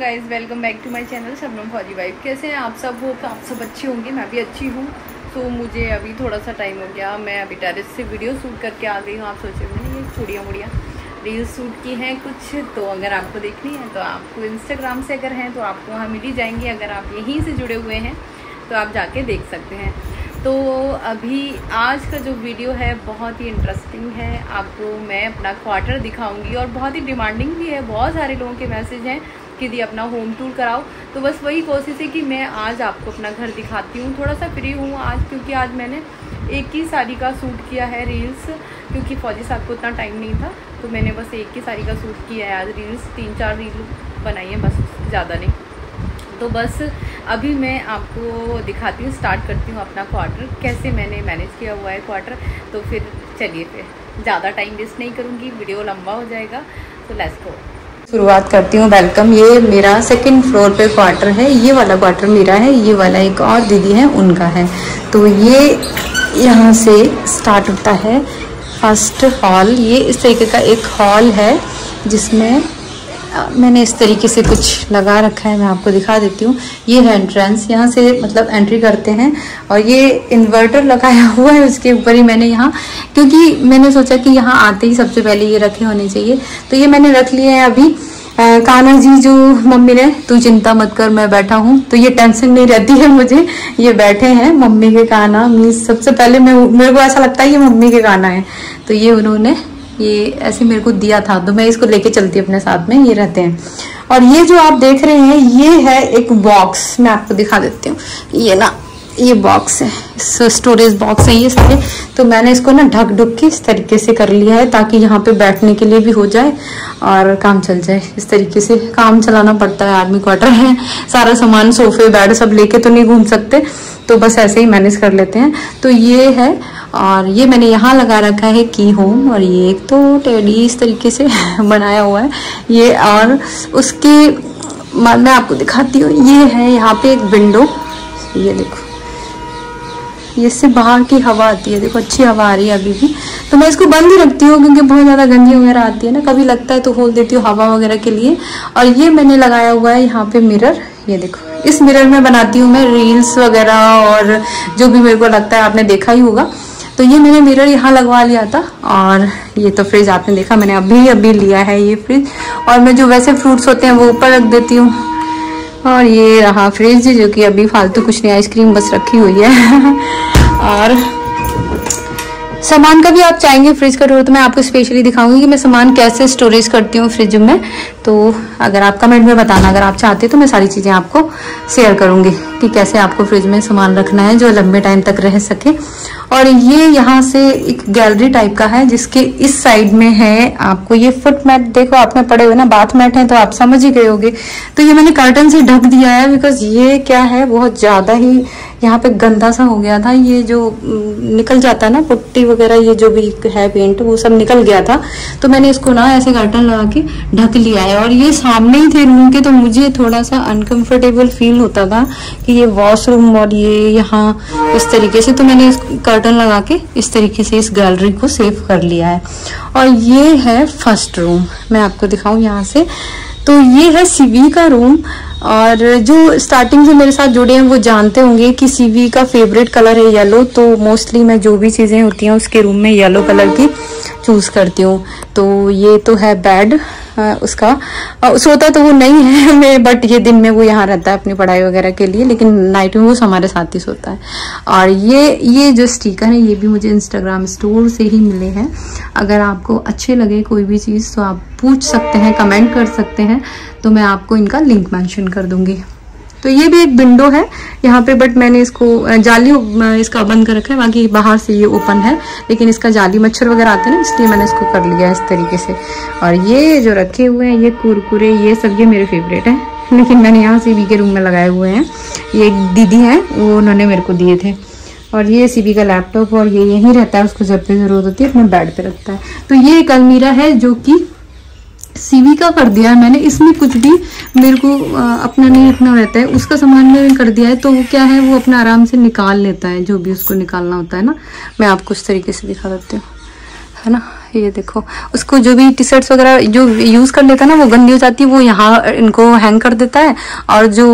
Guys welcome back to my channel Shabnam फौजी wife कैसे हैं आप सब? वो आप सब अच्छे होंगे, मैं भी अच्छी हूँ। तो मुझे अभी थोड़ा सा टाइम हो गया। मैं अभी टेरिस से वीडियो शूट करके आ गई हूँ, आप सोचे मैंने ये चूड़ियाँ मुड़ियाँ रील शूट की हैं कुछ? तो अगर आपको देखनी है तो आपको इंस्टाग्राम से अगर हैं तो आपको वहाँ मिल ही जाएँगी, अगर आप यहीं से जुड़े हुए हैं तो आप जाके देख सकते हैं। तो अभी आज का जो वीडियो है, बहुत ही इंटरेस्टिंग है। आपको मैं अपना क्वार्टर दिखाऊँगी और बहुत ही डिमांडिंग भी है। बहुत सारे लोगों के मैसेज हैं। कि दी अपना होम टूर कराओ। तो बस वही कोशिश है कि मैं आज आपको अपना घर दिखाती हूँ। थोड़ा सा फ्री हूँ आज, क्योंकि आज मैंने एक ही साड़ी का सूट किया है रील्स क्योंकि फौजी साहब को उतना टाइम नहीं था। तो मैंने बस एक ही साड़ी का सूट किया है आज रील्स तीन चार रील बनाई है, बस ज़्यादा नहीं। तो बस अभी मैं आपको दिखाती हूँ स्टार्ट करती हूँ अपना क्वार्टर कैसे मैंने मैनेज किया हुआ है क्वार्टर तो फिर चलिए फिर, ज़्यादा टाइम वेस्ट नहीं करूँगी वीडियो लंबा हो जाएगा। तो लेट्स गो शुरुआत करती हूँ वेलकम ये मेरा सेकंड फ्लोर पे क्वार्टर है, ये वाला क्वार्टर मेरा है, ये वाला एक और दीदी है, उनका है। तो ये यहाँ से स्टार्ट होता है फ़र्स्ट हॉल ये इस तरीके का एक हॉल है, जिसमें मैंने इस तरीके से कुछ लगा रखा है, मैं आपको दिखा देती हूँ। ये है एंट्रेंस यहाँ से मतलब एंट्री करते हैं और ये इन्वर्टर लगाया हुआ है, उसके ऊपर ही मैंने यहाँ, क्योंकि मैंने सोचा कि यहाँ आते ही सबसे पहले ये रखे होने चाहिए। तो ये मैंने रख लिए हैं अभी। काना जी जो मम्मी ने, तू चिंता मत कर, मैं बैठा हूँ। तो ये टेंशन नहीं रहती है मुझे, ये बैठे हैं मम्मी के काना मीन्स सबसे पहले मैं, मेरे को ऐसा लगता है ये मम्मी के गाना है। तो ये उन्होंने ये ऐसे मेरे को दिया था तो मैं इसको लेके चलती अपने साथ में, ये रहते हैं। और ये जो आप देख रहे हैं, ये है एक बॉक्स मैं आपको दिखा देती हूँ। ये ना, ये बॉक्स है स्टोरेज बॉक्स है ये सारे। तो मैंने इसको ना ढक ढुक के इस तरीके से कर लिया है, ताकि यहाँ पे बैठने के लिए भी हो जाए और काम चल जाए। इस तरीके से काम चलाना पड़ता है आर्मी क्वार्टर है, सारा सामान सोफे बेड सब लेके तो नहीं घूम सकते। तो बस ऐसे ही मैनेज कर लेते हैं। तो ये है और ये मैंने यहाँ लगा रखा है की होम और ये एक तो टेडी इस तरीके से बनाया हुआ है। ये और उसके मैं आपको दिखाती हूँ। ये है यहाँ पे एक विंडो। ये देखो। इससे बाहर की हवा आती है। देखो, अच्छी हवा आ रही है अभी भी। तो मैं इसको बंद ही रखती हूँ क्योंकि बहुत ज़्यादा गंदी वगैरह आती है ना। कभी लगता है तो खोल देती हूँ हवा वगैरह के लिए। और ये मैंने लगाया हुआ है यहाँ पे मिरर। ये देखो। इस मिरर में बनाती हूँ मैं रील्स वगैरह और जो भी मेरे को लगता है आपने देखा ही होगा। तो ये मैंने मिरर यहाँ लगवा लिया था और ये तो फ्रिज आपने देखा, मैंने अभी अभी लिया है ये फ्रिज और मैं जो वैसे फ्रूट्स होते हैं वो ऊपर रख देती हूँ। और ये रहा फ्रिज जो कि अभी फालतू कुछ नहीं आइसक्रीम बस रखी हुई है। और सामान का भी आप चाहेंगे फ्रिज का डोर तो मैं आपको स्पेशली दिखाऊँगी कि मैं सामान कैसे स्टोरेज करती हूँ फ्रिज में। तो अगर आप कमेंट में बताना, अगर आप चाहते हो तो मैं सारी चीज़ें आपको शेयर करूँगी। कि कैसे आपको फ्रिज में सामान रखना है जो लंबे टाइम तक रह सके। और ये यहाँ से एक गैलरी टाइप का है, जिसके इस साइड में है आपको ये फुट मैट देखो आपने पड़े हुए ना बाथ मैट है तो आप समझ ही गए होगे। तो ये मैंने कर्टन से ढक दिया है बिकॉज़ ये क्या है, बहुत ज़्यादा ही यहाँ पे गंदा सा हो गया था। ये जो निकल जाता है ना, पुट्टी वगैरह, ये जो भी है पेंट वो सब निकल गया था। तो मैंने इसको ना ऐसे कर्टन लगा के ढक लिया है। और ये सामने ही थे रूम के तो मुझे थोड़ा सा अनकंफर्टेबल फील होता था कि ये वॉशरूम और ये यहाँ इस तरीके से तो मैंने कर्टन लगा के इस तरीके से इस गैलरी को सेव कर लिया है। और ये है फ़र्स्ट रूम मैं आपको दिखाऊँ यहाँ से। तो ये है सीवी का रूम और जो स्टार्टिंग से मेरे साथ जुड़े हैं, वो जानते होंगे कि सीवी का फेवरेट कलर है येलो तो मोस्टली मैं जो भी चीज़ें होती हैं, उसके रूम में येलो कलर की चूज़ करती हूँ। तो ये तो है बेड उसका। सोता तो वो नहीं है, मैं बट ये दिन में वो यहाँ रहता है अपनी पढ़ाई वगैरह के लिए, लेकिन नाइट में वो हमारे साथ ही सोता है। और ये ये जो स्टिकर है, ये भी मुझे इंस्टाग्राम स्टोर से ही मिले हैं। अगर आपको अच्छे लगे कोई भी चीज़ तो आप पूछ सकते हैं कमेंट कर सकते हैं तो मैं आपको इनका लिंक मैंशन कर दूँगी। तो ये भी एक विंडो है, यहाँ पे बट मैंने इसको जाली इसका बंद कर रखा है, बाकी बाहर से ये ओपन है, लेकिन इसका जाली मच्छर वगैरह आते हैं ना, इसलिए मैंने इसको कर लिया इस तरीके से। और ये जो रखे हुए हैं, ये कुरकुरे, ये सब ये मेरे फेवरेट हैं, लेकिन मैंने यहाँ सी के रूम में लगाए हुए हैं। ये एक दीदी हैं, वो उन्होंने मेरे को दिए थे। और ये सी का लैपटॉप और ये यहीं रहता है, उसको जब भी ज़रूरत होती है, अपने बेड पे रखता है। तो ये एक अलमीरा है जो कि सीवी का कर दिया है मैंने, इसमें कुछ भी मेरे को अपना नहीं रखना रहता है। उसका सामान मैंने कर दिया है तो वो क्या है, वो अपना आराम से निकाल लेता है, जो भी उसको निकालना होता है ना। मैं आपको इस तरीके से दिखा देती हूँ, है ना? ये देखो, उसको जो भी टी शर्ट्स वगैरह जो यूज़ कर लेता है ना, वो गंदी हो जाती है, वो यहाँ इनको हैंग कर देता है, और जो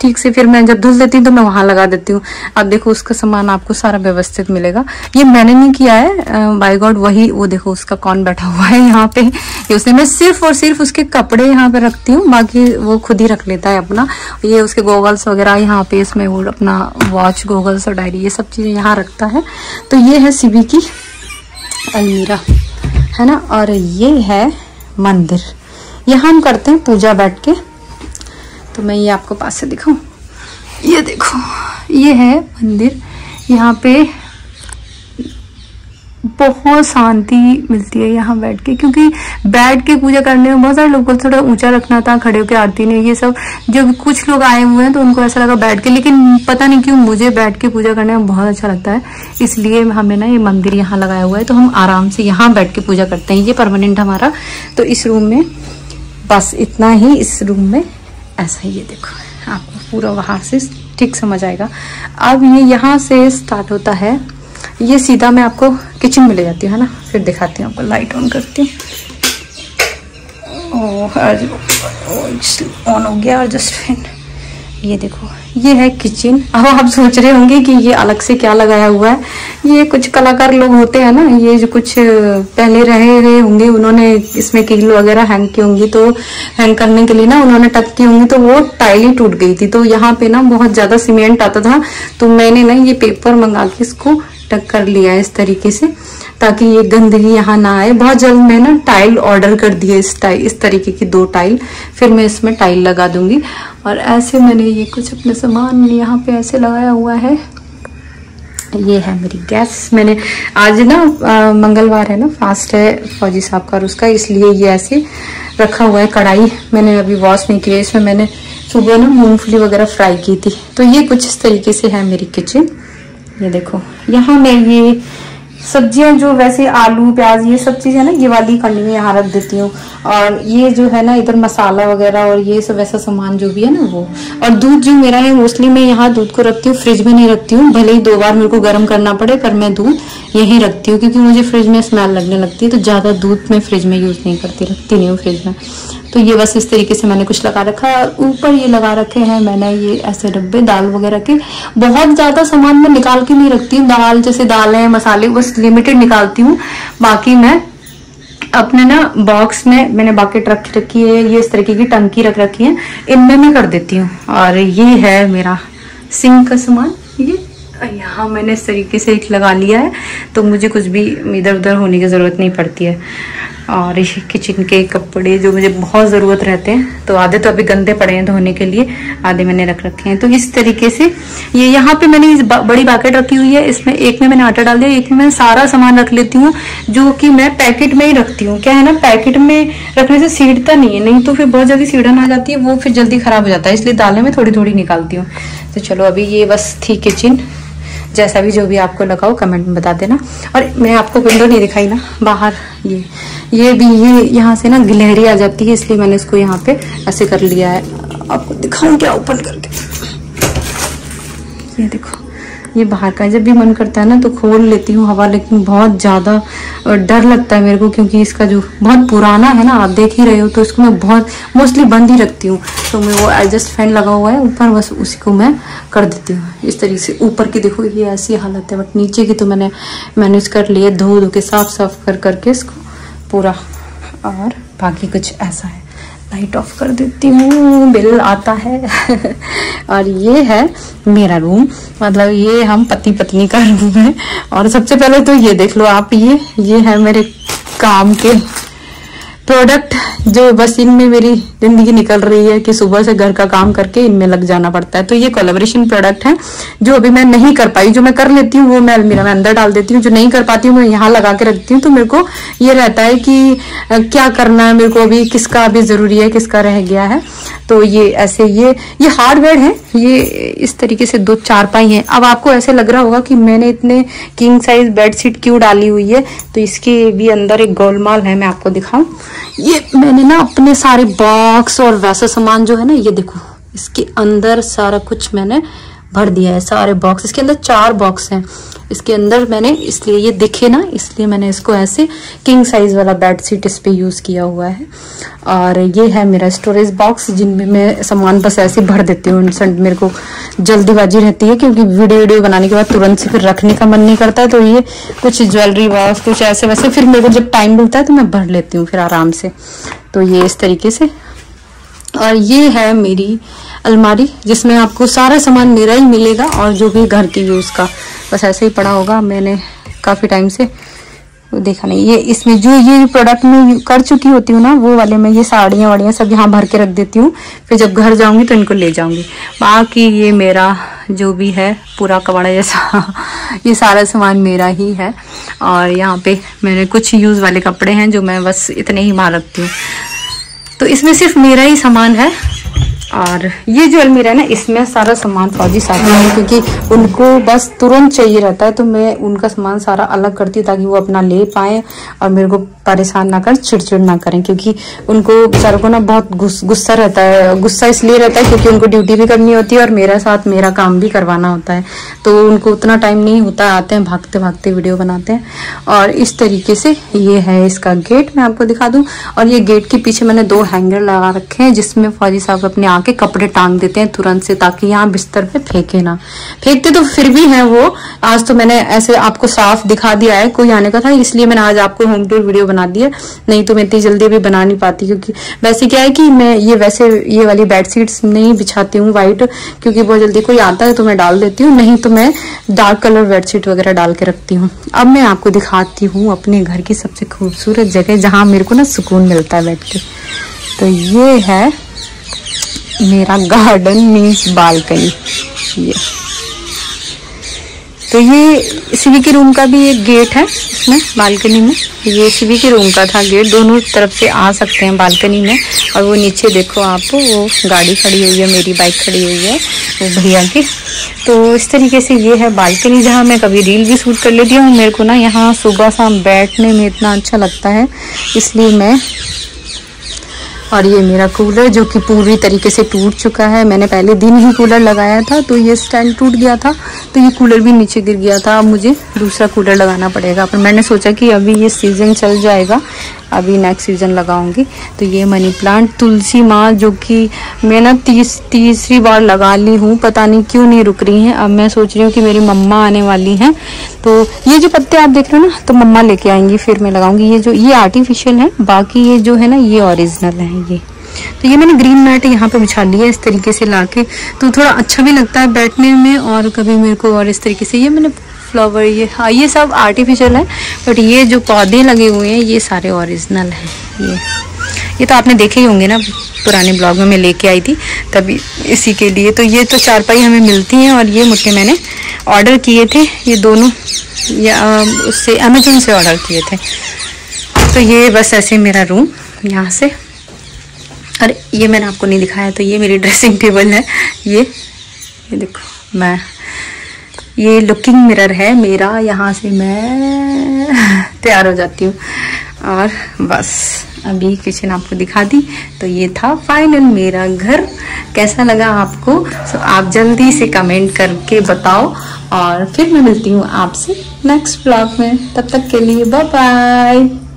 ठीक से, फिर मैं जब धुल देती हूँ तो मैं वहाँ लगा देती हूँ। अब देखो, उसका सामान आपको सारा व्यवस्थित मिलेगा। ये मैंने नहीं किया है। बाय गॉड वही, वो देखो, उसका कौन बैठा हुआ है यहाँ पे। ये उसने, मैं सिर्फ़ और सिर्फ़ उसके कपड़े यहाँ पे रखती हूँ। बाकी वो खुद ही रख लेता है अपना। ये उसके गोगल्स वगैरह यहाँ पे, इसमें वो अपना वॉच गोगल्स और डायरी ये सब चीज़ें यहाँ रखता है। तो ये है सीबी की अलमीरा, है ना? और ये है मंदिर। यहाँ हम करते हैं पूजा बैठ के। तो मैं ये आपको पास से दिखाऊँ। ये देखो, ये है मंदिर। यहाँ पे बहुत शांति मिलती है यहाँ बैठ के, क्योंकि बैठ के पूजा करने में बहुत सारे लोगों को थोड़ा ऊँचा रखना था, खड़े होकर आरती नहीं, ये सब। जो कुछ लोग आए हुए हैं तो उनको ऐसा लगा बैठ के, लेकिन पता नहीं क्यों मुझे बैठ के पूजा करने में बहुत अच्छा लगता है। इसलिए हमें ना ये मंदिर यहाँ लगाया हुआ है तो हम आराम से यहाँ बैठ के पूजा करते हैं। ये परमानेंट हमारा तो इस रूम में बस इतना ही, इस रूम में ऐसा ही ये देखो। आपको पूरा वहाँ से ठीक समझ आएगा। अब ये यहाँ से स्टार्ट होता है। ये सीधा मैं आपको किचन में ले जाती हूँ, है ना? फिर दिखाती हूँ आपको लाइट ऑन करती हूँ। ऑन हो गया और जस्ट फ़ैन ये देखो, ये है किचन अब आप सोच रहे होंगे कि ये अलग से क्या लगाया हुआ है। ये कुछ कलाकार लोग होते हैं ना, ये जो कुछ पहले रहे हुए होंगे, उन्होंने इसमें कील वगैरह हैंग की होंगी तो हैंग करने के लिए ना उन्होंने टक की होंगी तो वो टाइल ही टूट गई थी। तो यहाँ पे ना बहुत ज़्यादा सीमेंट आता था तो मैंने ना ये पेपर मंगा के इसको टक कर लिया है इस तरीके से, ताकि ये गंदगी यहाँ ना आए। बहुत जल्द मैं ना टाइल ऑर्डर कर दिए इस टाइल इस तरीके की दो टाइल। फिर मैं इसमें टाइल लगा दूँगी। और ऐसे मैंने ये कुछ अपने सामान यहाँ पे ऐसे लगाया हुआ है। ये है मेरी गैस। मैंने आज ना मंगलवार है ना फास्ट है फौजी साहब का उसका, इसलिए ये ऐसे रखा हुआ है कढ़ाई। मैंने अभी वॉश नहीं किया, इसमें मैंने सुबह ना मूंगफली वगैरह फ्राई की थी। तो ये कुछ इस तरीके से है मेरी किचन ये देखो। यहाँ मैं ये सब्ज़ियाँ जो वैसे आलू, प्याज, ये सब चीज़ें ना ये वाली कंडी में यहाँ रख देती हूँ। और ये जो है ना, इधर मसाला वगैरह और ये सब ऐसा सामान जो भी है ना वो। और दूध जो मेरा है मोस्टली मैं यहाँ दूध को रखती हूँ फ्रिज में नहीं रखती हूँ। भले ही दो बार मेरे को गर्म करना पड़े, पर मैं दूध यही रखती हूँ, क्योंकि मुझे फ्रिज में स्मेल लगने लगती है तो ज़्यादा दूध मैं फ्रिज में यूज़ नहीं करती, रखती नहीं हूँ फ्रिज में। तो ये बस इस तरीके से मैंने कुछ लगा रखा है। ऊपर ये लगा रखे हैं मैंने ये ऐसे डब्बे, दाल वगैरह के। बहुत ज़्यादा सामान मैं निकाल के नहीं रखती हूँ। दाल जैसे दाल है मसाले, बस लिमिटेड निकालती हूँ। बाकी मैं अपने ना बॉक्स में मैंने बाकेट रख रखी है, ये इस तरीके की टंकी रख रखी है। इनमें मैं कर देती हूँ। और ये है मेरा सिंक का सामान। ये, यहाँ मैंने इस तरीके से एक लगा लिया है। तो मुझे कुछ भी इधर उधर होने की ज़रूरत नहीं पड़ती है। और किचन के कपड़े जो मुझे बहुत ज़रूरत रहते हैं तो आधे तो अभी गंदे पड़े हैं धोने के लिए आधे मैंने रख रखे हैं। तो इस तरीके से ये यहाँ पे मैंने इस बा, बड़ी बाकेट रखी हुई है। इसमें एक में मैंने आटा डाल दिया एक में मैं सारा सामान रख लेती हूँ जो कि मैं पैकेट में ही रखती हूँ। क्या है ना पैकेट में रखने से सीढ़ता नहीं है नहीं तो फिर बहुत जल्दी सीढ़न आ जाती है वो फिर जल्दी खराब हो जाता है इसलिए दालें में थोड़ी थोड़ी निकालती हूँ। तो चलो अभी ये बस थी किचन जैसा भी जो भी आपको लगाओ कमेंट में बता देना। और मैं आपको विंडो नहीं दिखाई ना, बाहर ये ये भी, ये यहाँ से ना गिलहरी आ जाती है, इसलिए मैंने इसको यहाँ पे ऐसे कर लिया है। आपको दिखाऊँ क्या ओपन करके ये देखो, ये बाहर का जब भी मन करता है ना तो खोल लेती हूँ हवा, लेकिन बहुत ज़्यादा डर लगता है मेरे को, क्योंकि इसका जो बहुत पुराना है ना, आप देख ही रहे हो तो इसको मैं बहुत मोस्टली बंद ही रखती हूँ। तो मैं वो एडजस्ट फ़ैन लगा हुआ है, ऊपर बस उसी को मैं कर देती हूँ। इस तरीके से ऊपर की देखो, ये ऐसी हालत है बट नीचे की तो मैंने मैनेज कर लिया धो धो के साफ़ साफ़ कर, करके इसको पूरा और बाकी कुछ ऐसा है। लाइट ऑफ़ कर देती हूँ, बिल आता है। और ये है मेरा रूम मतलब ये हम पति पत्नी का रूम है। और सबसे पहले तो ये देख लो आप, ये ये है मेरे काम के प्रोडक्ट जो बस इनमें मेरी ज़िंदगी निकल रही है कि सुबह से घर का काम करके इनमें लग जाना पड़ता है। तो ये कोलेबोरेशन प्रोडक्ट है, जो अभी मैं नहीं कर पाई, जो मैं कर लेती हूँ, वो मैं अलमीरा में अंदर डाल देती हूँ। जो नहीं कर पाती हूँ, मैं यहाँ लगा के रखती हूँ। तो मेरे को ये रहता है कि क्या करना है? मेरे को अभी किसका अभी ज़रूरी है, किसका रह गया है? तो ये ऐसे ये ये हार्डवेयर है। ये इस तरीके से दो चार पाई है। अब आपको ऐसे लग रहा होगा कि मैंने इतने किंग साइज़ बेडशीट क्यों डाली हुई है? तो इसके भी अंदर एक गोलमाल है, मैं आपको दिखाऊँ। ये मैंने ना अपने सारे बॉक्स और वैसा सामान जो है ना, ये देखो, इसके अंदर सारा कुछ मैंने भर दिया है सारे बॉक्स इसके अंदर चार बॉक्स हैं। इसके अंदर मैंने, इसलिए ये दिखे ना, इसलिए मैंने इसको ऐसे किंग साइज़ वाला बेड शीट इस पर यूज़ किया हुआ है। और ये है मेरा स्टोरेज बॉक्स जिनमें मैं सामान बस ऐसे भर देती हूँ। मेरे को जल्दीबाजी रहती है, क्योंकि वीडियो वीडियो बनाने के बाद तुरंत से फिर रखने का मन नहीं करता तो ये कुछ ज्वेलरी बॉक्स कुछ ऐसे, वैसे फिर मेरे को जब टाइम मिलता है तो मैं भर लेती हूँ फिर आराम से। तो ये इस तरीके से और ये है मेरी अलमारी, जिसमें आपको सारा सामान मेरा ही मिलेगा और जो भी घर के यूज़ का। बस ऐसे ही पड़ा होगा मैंने काफ़ी टाइम से। देखा नहीं। ये इसमें जो ये प्रोडक्ट में कर चुकी होती हूँ ना, वो वाले मैं ये साड़ियाँ वाड़ियाँ सब यहाँ भर के रख देती हूँ। फिर जब घर जाऊँगी तो इनको ले जाऊँगी। बाकी ये मेरा जो भी है, पूरा कबाड़ा जैसा, ये सारा सामान मेरा ही है। और यहाँ पे मैंने कुछ यूज़ वाले कपड़े हैं जो मैं बस इतने ही मार रखती हूँ। तो इसमें सिर्फ़ मेरा ही सामान है। और ये जो अलमीरा है ना, इसमें सारा सामान फौजी साथ है, क्योंकि उनको बस तुरंत चाहिए रहता है तो मैं उनका सामान सारा अलग करती हूँ ताकि वो अपना ले पाए और मेरे को परेशान ना कर, चिड़चिड़ ना करें, क्योंकि उनको बेचारों को ना बहुत गुस्सा रहता है, गुस्सा इसलिए रहता है क्योंकि उनको ड्यूटी भी करनी होती है और मेरा साथ मेरा काम भी करवाना होता है। तो उनको उतना टाइम नहीं होता, आते हैं, भागते भागते वीडियो बनाते हैं। और इस तरीके से ये है इसका गेट मैं आपको दिखा दूँ। और ये गेट के पीछे मैंने दो हैंगर लगा रखे हैं, जिसमें फौजी साहब अपने आके कपड़े टांग देते हैं तुरंत से ताकि यहाँ बिस्तर पे फेंके ना। फेंकते तो फिर भी है वो। आज तो मैंने ऐसे आपको साफ़ दिखा दिया है, कोई आने का था, इसलिए मैंने आज आपको होम टूर वीडियो बना दिया नहीं तो मैं इतनी जल्दी भी बना नहीं पाती क्योंकि वैसे क्या है कि मैं ये वैसे ये वाली बेडशीट्स नहीं बिछाती हूँ व्हाइट क्योंकि बहुत जल्दी कोई आता है तो मैं डाल देती हूँ, नहीं तो मैं डार्क कलर बेडशीट वगैरह डाल के रखती हूँ। अब मैं आपको दिखाती हूँ अपने घर की सबसे खूबसूरत जगह जहाँ मेरे को ना सुकून मिलता है बैठ के। तो ये है मेरा गार्डन मीन्स बालकनी ये तो ये सीवी के रूम का भी एक गेट है इसमें बालकनी में. ये सीवी के रूम का था गेट दोनों तरफ़ से आ सकते हैं बालकनी में. और वो नीचे देखो आप, वो गाड़ी खड़ी हुई है, मेरी बाइक खड़ी हुई है, वो भैया की. तो इस तरीके से ये है बालकनी जहाँ मैं कभी रील भी शूट कर लेती हूँ. मेरे को ना यहाँ सुबह शाम बैठने में इतना अच्छा लगता है, इसलिए मैं और ये मेरा कूलर जो कि पूरी तरीके से टूट चुका है। मैंने पहले दिन ही कूलर लगाया था तो ये स्टैंड टूट गया था। तो ये कूलर भी नीचे गिर गया था, अब मुझे दूसरा कूलर लगाना पड़ेगा। पर मैंने सोचा कि अभी ये सीज़न चल जाएगा, अभी नेक्स्ट सीज़न लगाऊँगी। तो ये मनी प्लांट तुलसी माँ, जो कि मैं ना तीस, तीसरी बार लगा ली हूँ, पता नहीं क्यों नहीं रुक रही हैं। अब मैं सोच रही हूँ कि मेरी मम्मा आने वाली हैं। तो ये जो पत्ते आप देख रहे हो ना तो मम्मा लेके आएँगी, फिर मैं लगाऊँगी। ये जो, ये आर्टिफिशियल है, बाकी ये जो है ना, ये ओरिजिनल है, ये। तो ये मैंने ग्रीन मैट यहाँ पे बिछा लिया इस तरीके से ला के तो थोड़ा अच्छा भी लगता है बैठने में और कभी मेरे को और इस तरीके से। ये मैंने फ्लावर ये हाँ ये सब आर्टिफिशियल है बट ये जो पौधे लगे हुए हैं, ये सारे ओरिजिनल हैं। ये ये तो आपने देखे ही होंगे ना, पुराने ब्लॉग में मैं लेके आई थी, तभी इसी के लिए। तो ये तो चारपाई हमें मिलती हैं और ये मुझे मैंने ऑर्डर किए थे, ये दोनों, या, उससे अमेजोन से ऑर्डर किए थे। तो ये बस ऐसे मेरा रूम यहाँ से। अरे, ये मैंने आपको नहीं दिखाया तो ये मेरी ड्रेसिंग टेबल है। ये ये देखो, मैं, ये लुकिंग मिरर है मेरा, यहाँ से मैं तैयार हो जाती हूँ। और बस, अभी किचन आपको दिखा दी तो ये था फाइनल मेरा घर। कैसा लगा आपको? तो आप जल्दी से कमेंट करके बताओ, और फिर मैं मिलती हूँ आपसे नेक्स्ट ब्लॉग में। तब तक के लिए बाय बाय